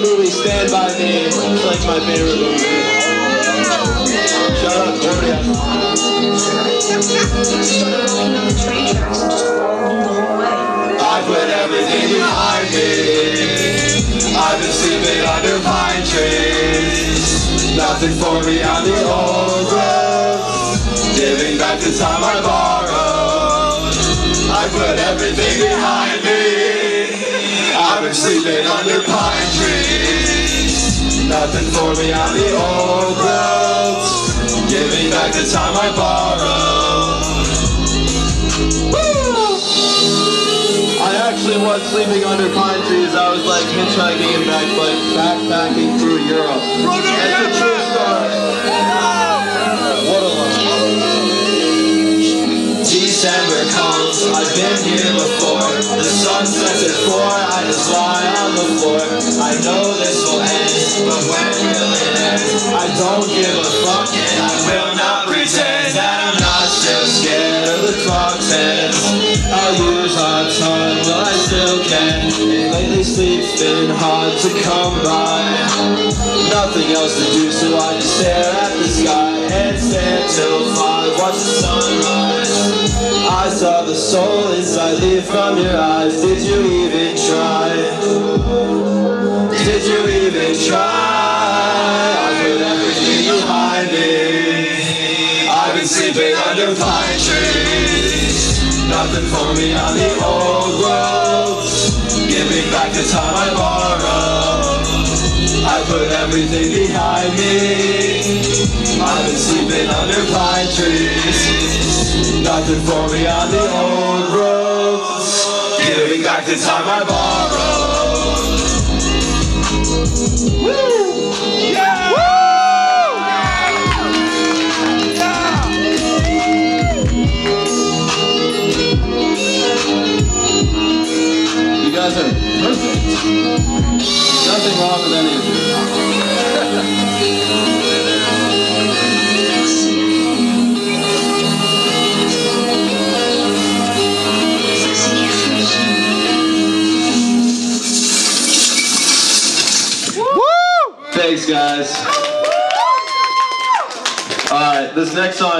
movie Stand By Me. It's like my favorite movie. Shout out Cordia. I put everything behind me. I've been sleeping under pine trees. Nothing for me on the old road. Giving back the time I borrowed. I put everything behind me. I've been sleeping under pine trees. Nothing for me on the old road. Giving back the time I borrowed. I actually was sleeping under pine trees. I was like hitchhiking and back, like backpacking through Europe. That's a true story. What a life. December comes, I've been here before. The sun sets at four, I just lie on the floor. I know this but when it? I don't give a fuck and I will not pretend that I'm not still scared of the clock's end. I'll use while I still can. Lately sleep's been hard to come by. Nothing else to do, so I just stare at the sky and stand till five, watch the. I saw the soul inside leave from your eyes. Did you even try? Did you even try? I put everything behind me. I've been sleeping under pine trees. Nothing for me on the old roads. Giving back the time I borrowed. I put everything behind me. I've been sleeping under pine trees. Nothing for me on the old roads. Giving back the time I borrowed. Nothing wrong with any of you. Thanks, guys. All right, this next song.